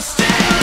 I'm still